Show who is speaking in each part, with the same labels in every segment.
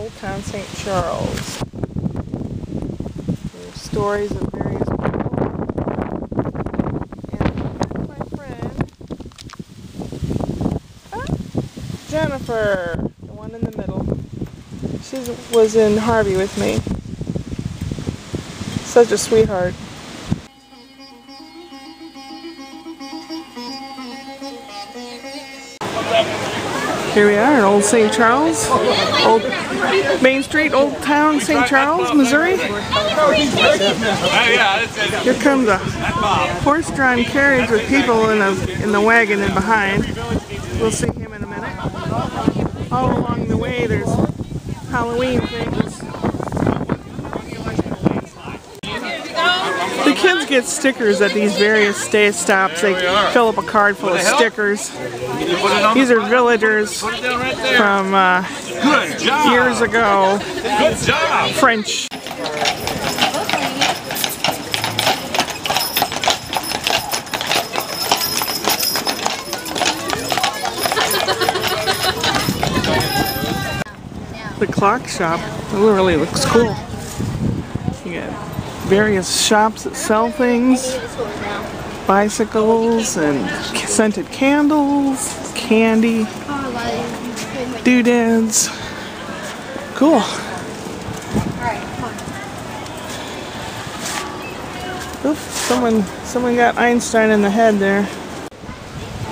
Speaker 1: Old Town St. Charles. There's stories of various people. And my friend ah, Jennifer, the one in the middle. She was in Harvey with me. Such a sweetheart. Here we are Old St. Charles, Old Main Street, Old Town St. Charles, Missouri. Here comes a horse-drawn carriage with people in, a, in the wagon and behind. We'll see him in a minute. All along the way there's Halloween things. The kids get stickers at these various stay stops. They fill up a card full of stickers. These are villagers from uh, years ago. French. The clock shop really looks cool. You got various shops that sell things, bicycles and scented candles, candy, doodads. Cool. Oops, someone someone got Einstein in the head there.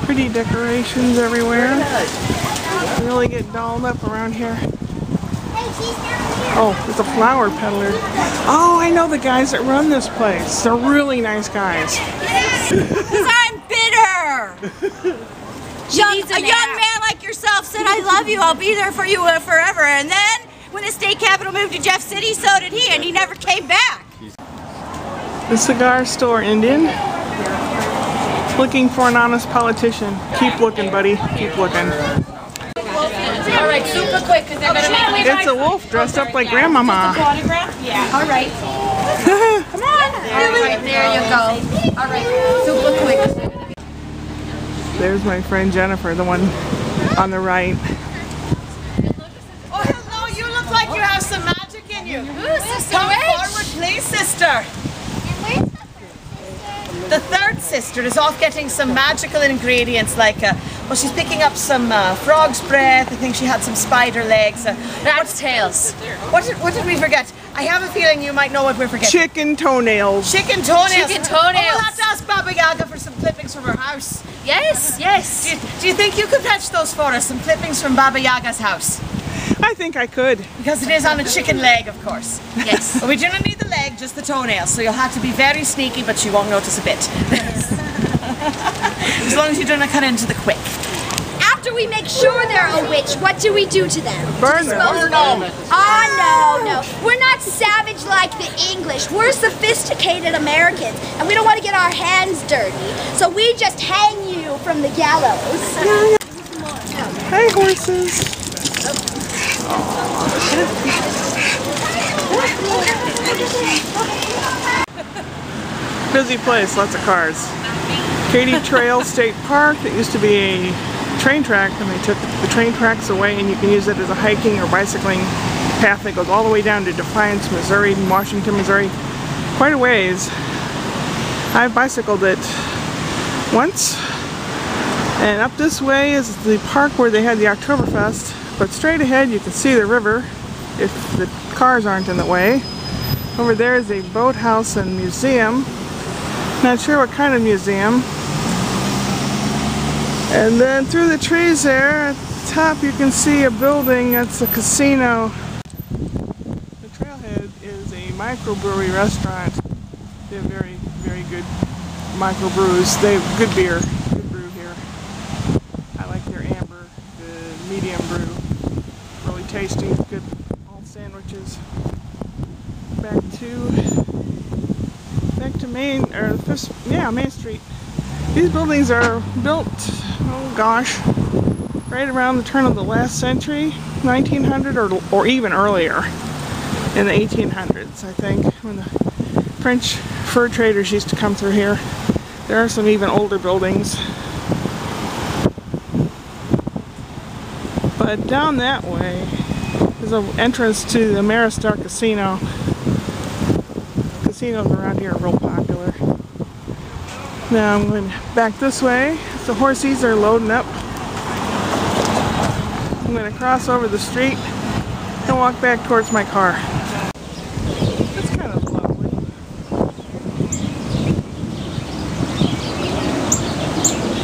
Speaker 1: Pretty decorations everywhere. Really get dolled up around here. Oh, it's a flower peddler. Oh, I know the guys that run this place. They're really nice guys.
Speaker 2: Because I'm bitter. Young, a young man like yourself said, I love you, I'll be there for you uh, forever. And then when the state capital moved to Jeff City, so did he, and he never came back.
Speaker 1: The cigar store Indian. Looking for an honest politician. Keep looking, buddy. Keep looking.
Speaker 2: All right, super quick, because they're going to make
Speaker 1: It's a wolf dressed up like grandmama.
Speaker 2: Yeah. All right. Come on. There, right, there you go. All right, super quick.
Speaker 1: There's my friend Jennifer, the one on the right.
Speaker 3: Oh, hello. You look like you have some magic in you.
Speaker 2: Ooh, Sister
Speaker 3: Come
Speaker 2: Wedge.
Speaker 3: forward, please, sister. The third sister is off getting some magical ingredients like, uh, well, she's picking up some uh, frog's breath. I think she had some spider legs. Uh,
Speaker 2: Rat's tails.
Speaker 3: what, did, what did we forget? I have a feeling you might know what we're forgetting.
Speaker 1: Chicken toenails.
Speaker 3: Chicken toenails.
Speaker 2: Chicken
Speaker 3: Oh, we'll have to ask Baba Yaga for some clippings from her house.
Speaker 2: Yes,
Speaker 3: Do
Speaker 2: yes.
Speaker 3: you, do you think you could fetch those for us? Some clippings from Baba Yaga's house?
Speaker 1: I think I could.
Speaker 3: Because it is on a chicken leg, of course.
Speaker 2: Yes.
Speaker 3: But we do not need the leg, just the toenails. So you'll have to be very sneaky, but she won't notice a bit. as long as you do not cut into the quick.
Speaker 4: After we make sure they're a witch, what do we do to them?
Speaker 1: Burn them.
Speaker 4: Them? Oh, no, no. We're not savage like the English. We're sophisticated Americans, and we don't want to get our hands dirty. So we just hang you from the gallows.
Speaker 1: Hi, horses. Busy place, lots of cars. Katy Trail State Park, It used to be a train track, and they took the train tracks away, and you can use it as a hiking or bicycling path that goes all the way down to Defiance, Missouri, and Washington, Missouri. Quite a ways. I've bicycled it once, and up this way is the park where they had the Oktoberfest. But straight ahead you can see the river if the cars aren't in the way. Over there is a boathouse and museum. Not sure what kind of museum. And then through the trees there at the top you can see a building that's a casino. The Trailhead is a microbrewery restaurant. They have very, very good microbrews. They have good beer, good brew here. I like their amber, the medium brew. Really tasty, good all sandwiches. Back to back to Main or yeah, Main Street. These buildings are built, oh gosh, right around the turn of the last century, 1900 or or even earlier, in the 1800s, I think, when the French fur traders used to come through here. There are some even older buildings. But down that way is an entrance to the Ameristar Casino. Casinos around here are real popular. Now I'm going back this way. The horsies are loading up. I'm going to cross over the street and walk back towards my car. It's kind of lovely.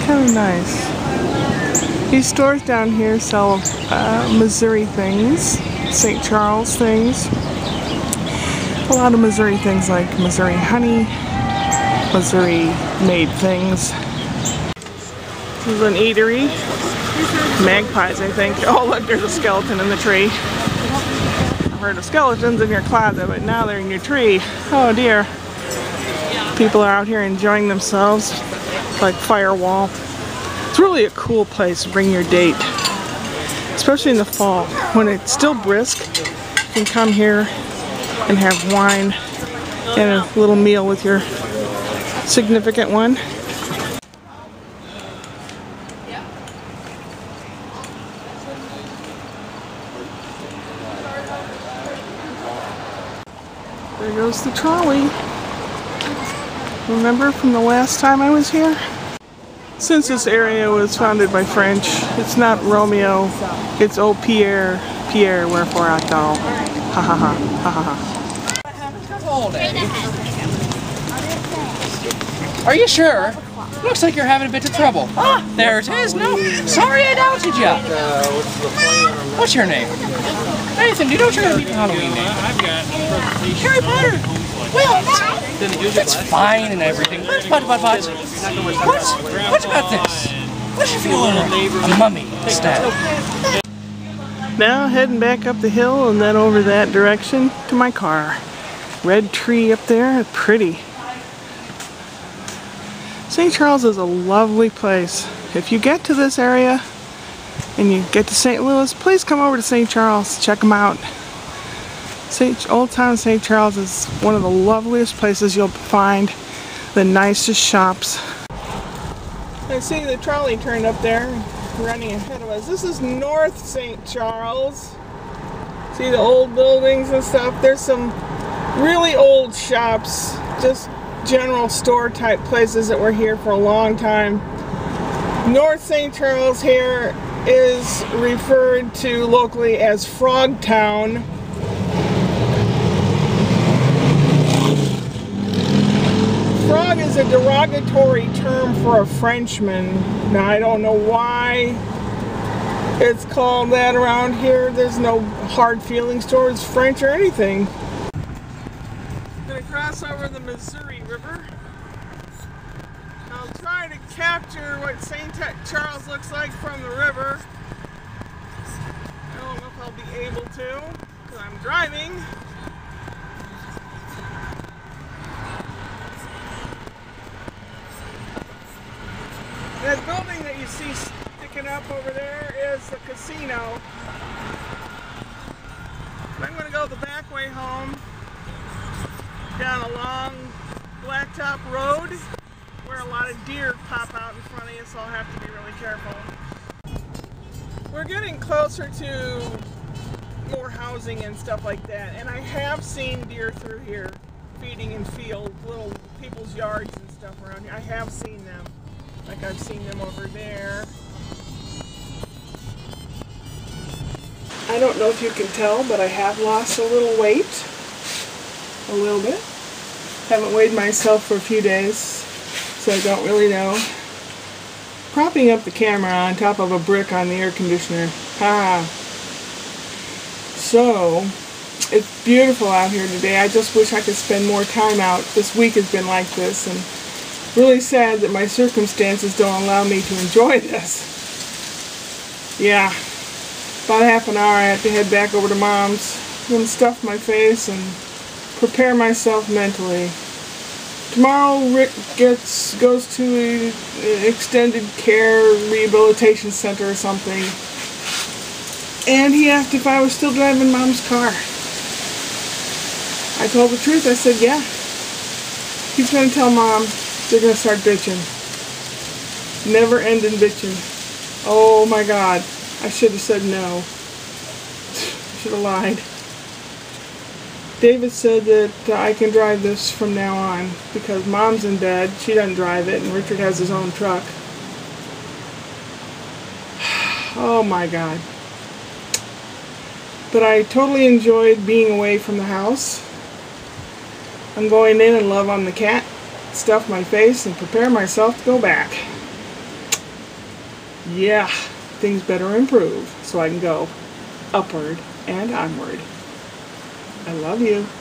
Speaker 1: Kind of nice. These stores down here sell uh, Missouri things, St. Charles things. A lot of Missouri things like Missouri honey, Missouri made things. This is an eatery. Magpies, I think. Oh, look, there's a skeleton in the tree. I've heard of skeletons in your closet, but now they're in your tree. Oh dear. People are out here enjoying themselves, like Firewall. It's really a cool place to bring your date, especially in the fall when it's still brisk. You can come here and have wine and a little meal with your significant one. There goes the trolley. Remember from the last time I was here? Since this area was founded by French, it's not Romeo, it's old Pierre, Pierre, wherefore art thou? Ha ha ha, ha ha ha.
Speaker 5: Are you sure? Looks like you're having a bit of trouble. Ah, there it is. No, sorry I doubted you. What's your name? Nathan, do you know what you're going to be for Halloween name? Harry Potter. Well, it's fine and everything, but, but, but, but, what, what about this? What if you were a mummy instead?
Speaker 1: Now heading back up the hill and then over that direction to my car. Red tree up there, pretty. St. Charles is a lovely place. If you get to this area and you get to St. Louis, please come over to St. Charles. Check them out. St. Old Town St. Charles is one of the loveliest places you'll find. The nicest shops. I see the trolley turned up there, running ahead of us. This is North St. Charles. See the old buildings and stuff. There's some really old shops, just general store type places that were here for a long time. North St. Charles here is referred to locally as Frog Town. Frog is a derogatory term for a Frenchman. Now I don't know why it's called that around here. There's no hard feelings towards French or anything. Cross over the Missouri River. I'll try to capture what St. Charles looks like from the river. I don't know if I'll be able to because I'm driving. That building that you see sticking up over there is the casino. I'm going to go the back way home down a long blacktop road where a lot of deer pop out in front of you, so I'll have to be really careful. We're getting closer to more housing and stuff like that, and I have seen deer through here feeding in fields, little people's yards and stuff around here. I have seen them. Like I've seen them over there. I don't know if you can tell, but I have lost a little weight. A little bit. Haven't weighed myself for a few days, so I don't really know. Propping up the camera on top of a brick on the air conditioner. Ah. So, it's beautiful out here today. I just wish I could spend more time out. This week has been like this, and really sad that my circumstances don't allow me to enjoy this. Yeah, about half an hour I have to head back over to mom's. Gonna stuff my face and prepare myself mentally. Tomorrow Rick gets goes to an extended care rehabilitation center or something. And he asked if I was still driving mom's car. I told the truth, I said yeah. He's gonna tell mom they're gonna start bitching. Never ending bitching. Oh my god. I should have said no. I should have lied. David said that I can drive this from now on because mom's in bed. She doesn't drive it, and Richard has his own truck. Oh my god. But I totally enjoyed being away from the house. I'm going in and love on the cat, stuff my face, and prepare myself to go back. Yeah, things better improve so I can go upward and onward. I love you.